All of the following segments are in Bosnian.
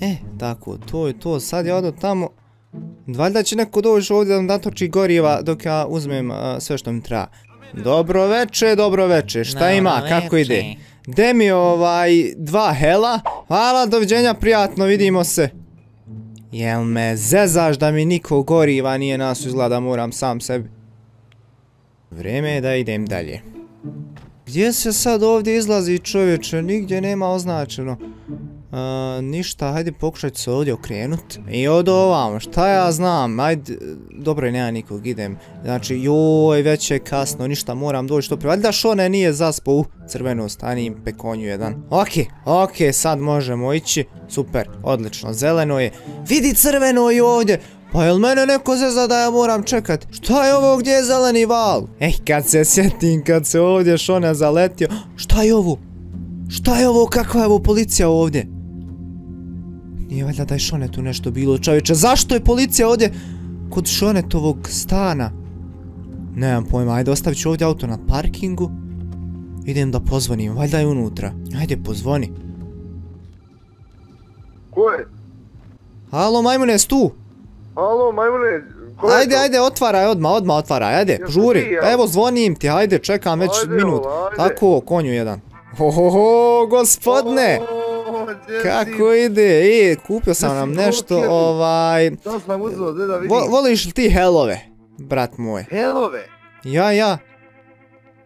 E, tako, to je to. Sad ja odo tamo. Valjda će neko doći ovdje da nam natoči goriva dok ja uzmem sve što mi treba. Dobro veče, dobro veče. Šta Dobro ima, kako ide? De mi ovaj dva hela. Hvala, doviđenja, prijatno, vidimo se. Jel me zezaš da mi niko goriva nije nas izgleda, moram sam sebi. Vrijeme je da idem dalje. Gdje se sad ovdje izlazi čovječe? Nigdje nema označeno. A, ništa, hajde pokušaj se ovdje okrenut. I od ovam, šta ja znam, ajde, dobro je, nema nikog, idem. Znači, joj, već je kasno, ništa, moram doći što prije. Valjda Šone nije zaspo u crvenu stani pekonju jedan. Okej, okej, sad možemo ići. Super, odlično, zeleno je. Vidi crveno je ovdje. Pa jel mene neko zeza da ja moram čekat? Šta je ovo gdje je zeleni val? Ej, kad se sjetim, kad se ovdje Šone zaletio. Šta je ovo? Šta je ovo? Kakva je ovo policija ovdje? Nije valjda da je Šone tu nešto bilo, čovječe. Zašto je policija ovdje kod Šonetovog stana? Nemam pojma, ajde ostavit ću ovdje auto na parkingu. Idem da pozvonim, valjda je unutra. Ajde, pozvoni. Ko je? Halo, majmune, jes tu? Alo, majmune, ko je Ajde, to? ajde, otvaraj odmah, odmah otvaraj, ajde, žuri. ti, ja? Evo, zvonim ti, ajde, čekam već Ajde, minut. ajde. Tako, konju jedan. Hohoho, gospodne! O, gdje si? Kako ide? E, kupio sam nam nešto, ovaj... Šta sam gdje da vidim? Vo, voliš li ti helove, brat moj? Helove. Ja, ja.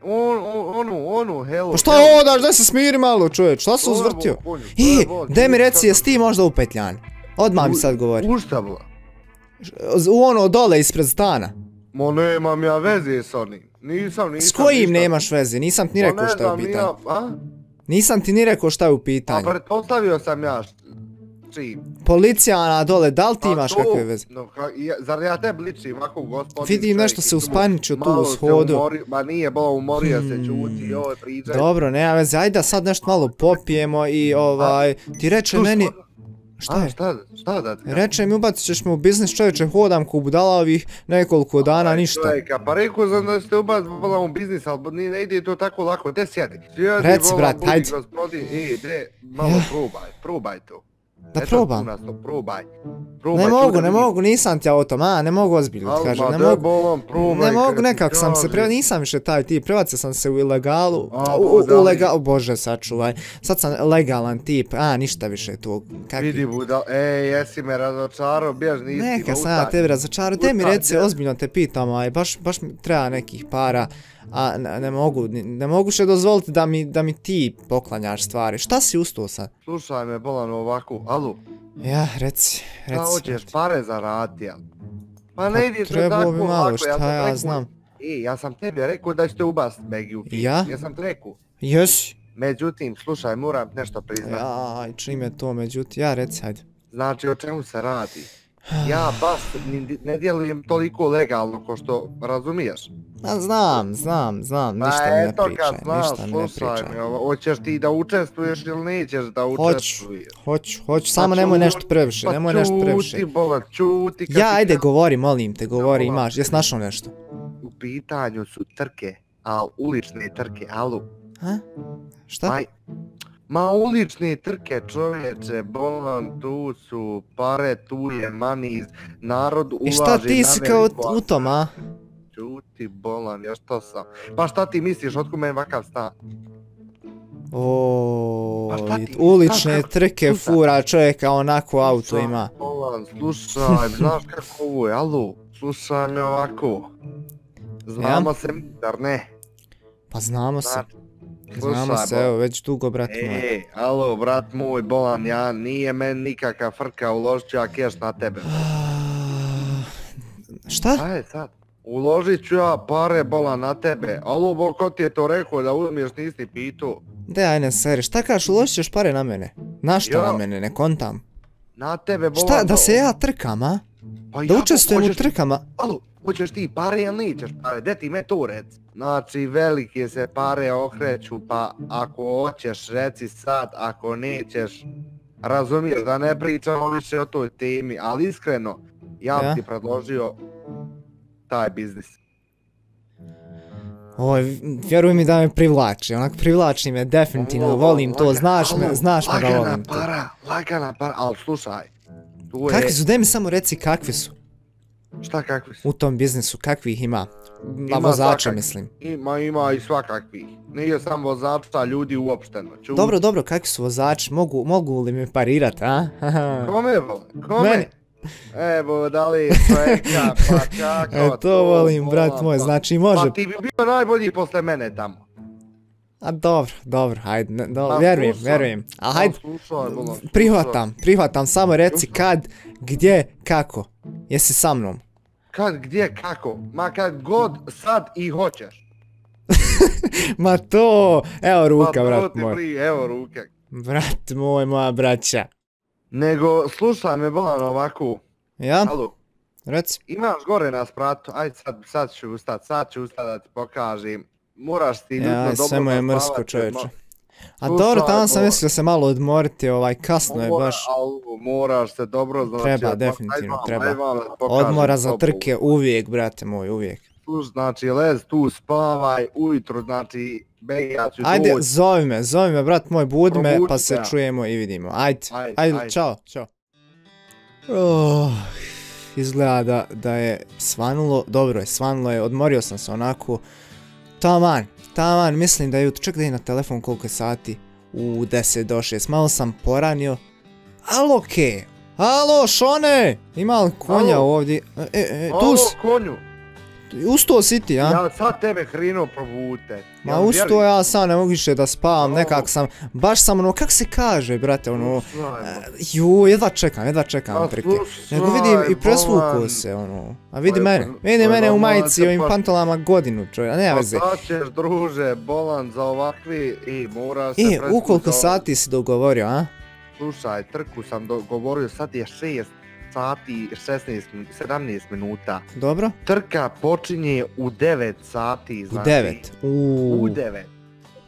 On, on, onu, onu, hello. Pa šta odaš, daj se smiri malo čovječ, šta se uzvrtio? I, daj mi reci, jes ti možda upetljan? Odmah mi sad govori. U šta bla? U ono dole ispred stana. Ma nemam ja veze s onim. Nisam, nisam S kojim ništa. nemaš veze? Nisam ti ni rekao ne šta je u znam, pitanju. ja- A? Nisam ti ni rekao šta je u A pitanju. pretpostavio sam ja čim. Policija na dole, da li ti A imaš Pa to- kakve veze? No, ka, ja, zar ja tebi ličim ovako gospodin Vidim nešto se tu uspaničio tu u se shodu. umori- Ma nije, bo umorio se Hmm. čuti, joj pričaj. Dobro, nema veze, ajde sad nešto malo popijemo i ovaj... Ti reče meni... a, Šta A, je? šta, šta da ti? Reče mi ubacit ćeš me u biznis čovječe, hodam ko budala ovih nekoliko dana, Aj, ništa. Čovjeka, pa rekao sam da ste ubaz volam u biznis, ali ne ide to tako lako, gdje sjedi? Sjedi, Reci, brat, hajde. Gospodin, gdje, malo Ja. probaj, probaj to. Da Eto, probam. tu nas to, probaj. Probaj, Ne mogu, ne mogu, nisam ti ja o tom, a, ne mogu ozbiljno ti kažem, ne mogu. bolam, probaj, Ne mogu, kad ti nekak sam se, kažem. pre, nisam više taj tip, prebacio sam se u ilegalu, A, u, u, budali. u legal, bože sačuvaj, sad sam legalan tip, a ništa više tu, kakvi. Vidi budal, ej, jesi me razočarao, bjež nisi Neka sam ja tebi razočarao, te mi reci, ozbiljno te pitam, aj, baš, baš mi treba nekih para, a ne, ne mogu, ne, mogu še dozvoliti da mi, da mi ti poklanjaš stvari, šta si ustao sad? Slušaj me, bolan ovako, alu, Ja, reci, reci. hoćeš pare zaraditi, jel? Pa Pa ne ide to trebalo tako bi malo, šta ja ja rekao- znam. E, ja sam tebi rekao da ćete ubast Megi u film. Ja? Ja sam rekao. Jesi? Međutim, slušaj, moram nešto priznati. Ja, čim je to, međutim, ja reci, hajde. Znači, o čemu se radi? Ja baš ne djelujem toliko legalno ko što razumiješ. Ma znam, znam, znam, Pa ništa mi ne pričaj, kad znaš, ništa mi ne pričaj. me, hoćeš ti da učestvuješ ili nećeš da Hoću, učestvuješ? hoću, hoću, samo Pa nemoj nešto previše, pa nemoj nešto previše. Čuti, bola, čuti. kad Ja, ajde, govori, molim te, govori, Bola. imaš, jes našao nešto? U pitanju su trke, al ulične trke, alu. Ha? Šta? Maj, ma ulične trke čovječe, bolan, tu su pare, tu je maniz, narod ulaže I šta ti si na kao u tom, a? Čuti, bolan, ja što sam? Pa šta ti misliš, otkud meni vakav stan? O, Pa ulične trke fura čovjeka onako auto ima. Bolan, slušaj, znaš kako ovo je, alo, slušaj me ovako. Znamo se mi, zar ne? Pa znamo se, Znači, znamo se, evo, već dugo, brat moj. E, alo, brat moj, bolan, ja nije men nikakav frka, uložit ću ja keš na tebe. Ah, Šta? Šta je sad? Uložit ću ja pare, bolan, na tebe. Alo, bo, ko ti je to rekao da uzmiješ, nisi pitao? De, aj ne seri, šta kažeš, uložit ćeš pare na mene? Na Ja. na mene, ne kontam. Na tebe, bolan. Šta, da se ja trkam, a? Pa Da ja, učestvujem u trkama? Alo, hoćeš ti pare ili nećeš pare? De ti me to rec. Znači, velike se pare okreću, pa ako hoćeš, reci sad, ako nećeš, razumiješ da ne pričamo više o toj temi, ali iskreno, ja Ja? bi ti predložio taj biznis. Oj, vjeruj mi da me privlači, onak privlači me, definitivno, Alo, volim to, laga- znaš me, znaš me da lagana volim to. para, lagana para, ali slušaj. Tu je, Kakvi su, daj mi samo reci kakvi su šta kakvi su? u tom biznisu, kakvi ih ima? Na Ima vozača svakak- mislim. Ima, ima i svakakvih. Nije samo vozača, ljudi uopšteno. Ču, Dobro, dobro, kakvi su vozači, mogu, mogu li me parirat, a? Kome, vole? Kome? Meni. Evo, da li čovjeka, pa kako E, to volim, brat volam, moj, pa- znači može. Pa ti bi bio najbolji posle mene tamo. A dobro, dobro, hajde, ne, do, Ma, vjerujem, vjerujem. A hajde, slušaj, volam, prihvatam, prihvatam, samo reci kad, gdje, kako. Jesi sa mnom? Kad, gdje, kako? Ma kad god, sad i hoćeš. Ma to, evo ruka, Pa to brat moj. pri- Evo ruke. Brat moj, moja braća. Nego, slušaj me, bolan ovako. Ja? Alo, Reci. imaš gore na spratu, ajde sad, sad ću ustat, sad ću ustat da ti pokažem. Moraš ti ljudno Ja, dobro sve mu je mrsko čovječe. A Slušaj, dobro, tamo sam mislio se malo odmoriti, ovaj, kasno je baš. al, moraš se dobro znači. Treba, definitivno, treba. Odmora za trke, uvijek, brate moj, uvijek. Tu, znači, lez tu, spavaj, ujutro, znači, bej, ja ću Ajde, doći. zovi me, zovi me, brat moj, budi me, pa se čujemo i vidimo. Ajde, Ajde, ajde, ajde. čao, čao. Oh, izgleda da, da je svanulo, dobro je, svanulo je, odmorio sam se onako. Taman, taman, mislim da je jutro, ček da je na telefon koliko je sati, u 10 do 6, malo sam poranio. Alo, ke? Alo, Šone! Ima li konja Alo? ovdje? E, e, e, tu Alo, si, konju, usto si ti, a? ja sad tebe hrino probute. Ma usto ja sam ne mogu više da spavam, Alo. nekak sam, baš sam ono, kak se kaže, brate, ono, Slušaj, ju, jedva čekam, jedva čekam trke. slušaj, Nego vidim i presvuko bolan. se, ono, a vidi Pa, mene, pa, vidi pa, mene u ma, majici i ma, ovim pa- pantolama godinu, čovje, a nema Pa veze. sad ćeš, druže, bolan za ovakvi i mora se E, presvući u koliko sati si dogovorio, a? Slušaj, trku sam dogovorio, sad je 6 sati 16, min- 17 minuta. Dobro? Trka počinje u 9 sati, U znači. devet. Uuu, U 9.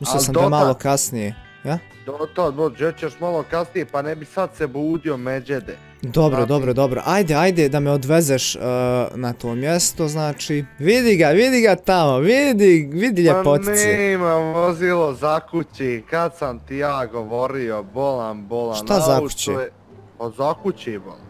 mislio sam da malo kasnije. Ja? Do to, do, ćeš malo kasnije, pa ne bi sad se budio međede. Dobro, Znači- dobro, dobro. Ajde, ajde da me odvezeš uh, na to mjesto, znači. Vidi ga, vidi ga tamo, vidi, vidi ljepotice. Pa nema vozilo za kući, kad sam ti ja govorio, bolan, bolan. Šta za kući? je- Pa za kući, bolan.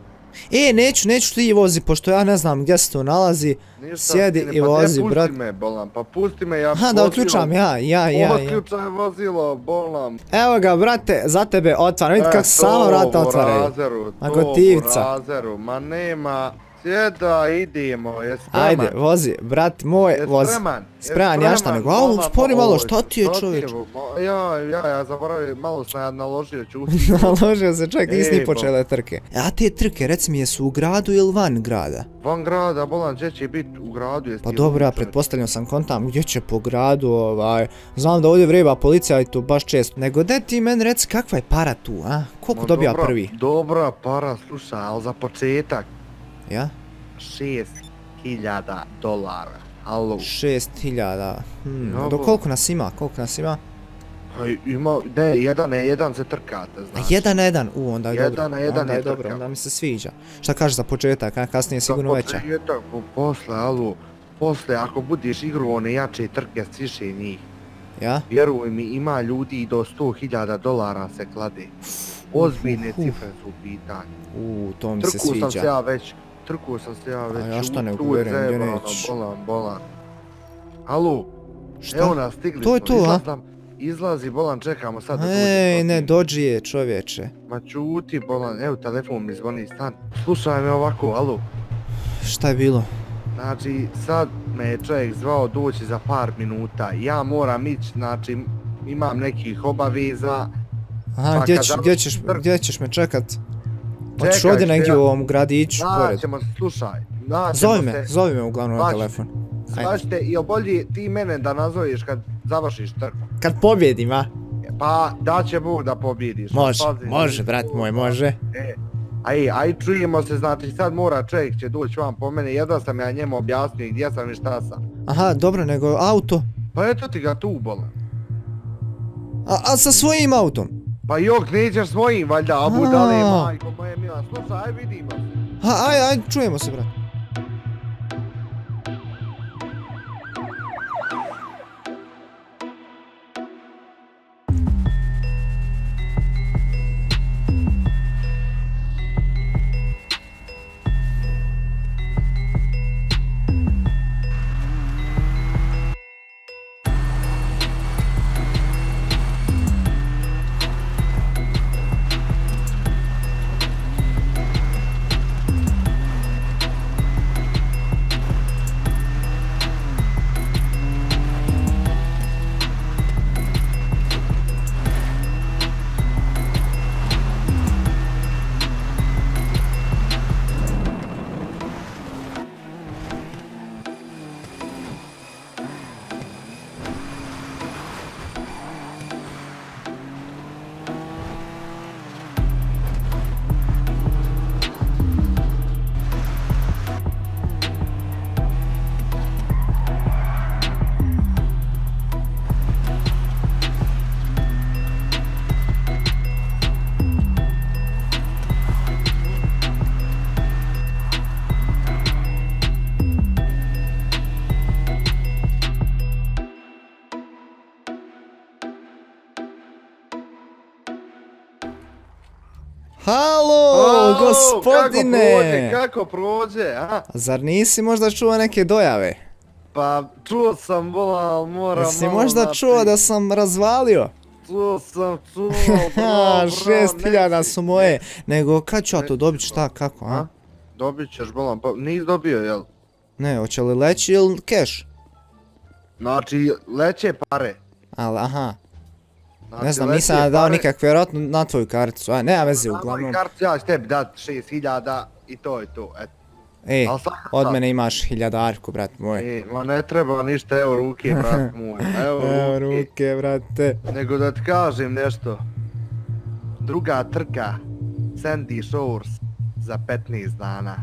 E, neću, neću ti vozi, pošto ja ne znam gdje se to nalazi. Ništa Sjedi ti ne- i pa ne, vozi, pusti brat. me, bolan, pa pusti me, ja Aha, da vozilo- otključam ja, ja, ja, ja. Otključaj vozilo, bolan. Evo ga, brate, za tebe otvaram, vidi E, kako se sama vrata to u otvaraju. Razeru, to u razeru, ma nema. Sjeda, idemo, je spreman. Ajde, vozi, brat moj, Je vozi. spreman, je Spreman, ja šta nego, au, spori ma, malo, šta ti je, čovječ? Ja, ja, ja zaboravim, malo sam ja naložio ću Naložio se, čak nisi ni počele trke. A te trke, reci mi, jesu u gradu ili van grada? Van grada, bolan, gdje će biti u gradu, jesi Pa ti dobro, ja pretpostavljam sam kontam gdje će po gradu, ovaj, znam da ovdje vreba policija i to baš često. Nego de ti meni reci kakva je para tu, a? Koliko dobija prvi? Dobra para, slušaj, ali za početak Ja? 6000 dolara. Alo, 6000. Hmm, do koliko nas ima, koliko nas ima? pa ima, ne, jedan na jedan se trkate, A znači. jedan na jedan, u onda je Jedan dobro. na jedan onda je je dobro, onda mi se sviđa. Šta kažeš za početak, a kasnije je sigurno Za veća. početak, po- posle, alo, posle, ako budiš igru one jače trke s više njih, Ja? vjeruj mi, ima ljudi i do 100.000 dolara se klade. Ozbiljne Uf, uf. cifre su u pitanju. U, to mi se Trku sam se sviđa. ja već, trku sam se ja već. ja šta ne tu je vjerujem, gdje nećeš? Bolan, bolan. Šta? evo nas, stigli To je smo, to, a? izlazi, bolan, čekamo sad da. Ej, ne, Toki. dođi je čovječe. Ma čuti, bolan, evo telefon mi zvoni stan. Slušaj me ovako, alo. Šta je bilo? Znači, sad me je čovjek zvao doći za par minuta. Ja moram ići, znači, imam nekih obaveza. Aha, Pa gdje, ćeš, gdje, ćeš, trk- gdje ćeš me čekat? Hoćeš Čekaj, ovdje negdje u ovom gradiću, pored. Naćemo slušaj. Zovi me, se, zovi me uglavnom na telefon. Svaćete i obolji ti mene da nazoveš kad završiš trku. Kad pobjedim, a? Pa, da će Bog da pobjediš. Može, Pazi, može, brat moj, može. E, aj, aj čujemo se, znači sad mora čovjek će doći vam po mene, jedva sam ja njemu objasnio gdje sam i šta sam. Aha, dobro, nego auto. Pa eto ti ga tu, bolan. A, a sa svojim autom? Pa jok, nećeš svojim, valjda, abu A. dale, majko moje mila, slušaj, aj vidimo se. Ha, aj, aj, čujemo se, brat. Kako prođe, gospodine! kako prođe, a? Zar nisi možda čuo neke dojave? Pa čuo sam bola, ali moram Jesi možda čuo da sam razvalio? Čuo sam, čuo, bro, bro, šest hiljada su moje. Nego kad ću ja to dobit, šta, kako, a? Dobit ćeš bolan, pa nisi dobio, jel? Ne, hoće li leći ili keš? Znači, leće pare. Ali, aha, Znači, ne znam, leće nisam dao nikak, vjerojatno na tvoju karticu, a nema veze, Na uglavnom. moju kartu ja ću tebi dat 6000 i to je to, eto. Svaka od mene imaš hiljadarku, brat moj. E, ma ne treba ništa, evo ruke, brat moj, evo Evo ruke. ruke, brate. Nego da ti kažem nešto. Druga trka, Sandy Shores, za 15 dana.